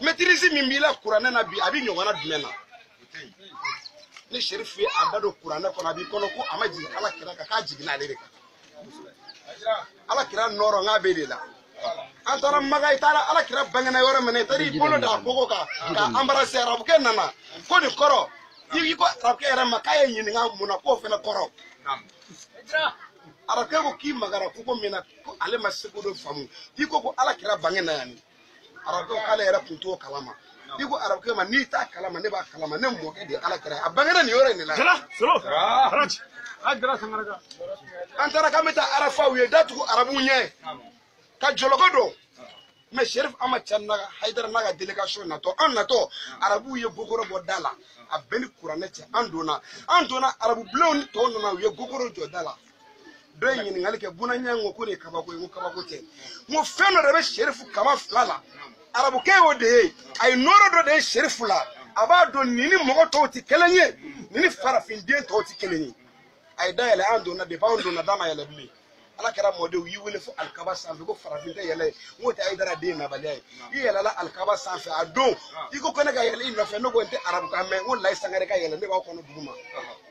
maîtrise min b'i la kuranɛ na bi a bɛ ɲɔgɔnna jumɛn na ni sɛrifu ye a da don kuranɛ kɔnɔ a b'i kɔnɔ ko a ma jigin ala kira kan k'a jiginna ale de kan ala kira nɔrɔ n k'a bɛ de la an taara maga i taara ala kira bangena yɔrɔ min na i taara i bolo da a kogo kan ka anbarase arabukɛ nana ko nin kɔrɔ i ko arabukɛ yɛrɛ ma k'a ye ɲininka mun na k'o fana kɔrɔ arabukɛ ko k'i magara kogo min na ko ale ma seko dɔ faamu i ko ko ala kira bange na yan arabu k'ale yɛrɛ tun t'o kalama i ko arabu kɛ ma n'i t'a kalama ne b'a kalama ne mɔkɛ de ye ala kira a bangena nin yɔrɔ in de la an taara k'an bɛ taa arafaw ye datugu arabu ɲɛ ka jɔlɔkɔ don mɛ sherif ama can na haidara n'a ka delegation natɔ an natɔ arabuw ye gogoro bɔ da la a bɛɛ ni kuranɛ cɛ an donna an donna arabu bilenw tɔ nana u ye gogoro jɔ da la dɔ ye ɲininkali kɛ bunanya ko ko de ye kabako ye ko kabako tɛ n ko fɛn dɔ de bɛ serifu kaba fila la arabukɛ y'o de ye a ye nɔrɔ dɔ de ye serifu la a b'a dɔn nin ni mɔgɔ tɔw tɛ kelen ye nin ni farafinden tɔw tɛ kelen ye a ye da yɛlɛ an donna de anw donna da ma yɛlɛ bilen ala kɛra mɔdenw y'i wele fo alikaba sanfɛ ko farafin tɛ yɛlɛ n ko tɛ ayi dara den nabaliya ye i yɛlɛla alikaba sanfɛ a don i ko ko ne ka yɛlɛ i nɔfɛ ne ko n tɛ arabukan mɛn n ko layi sangare ka yɛlɛ ne b'aw kɔnɔ dugu ma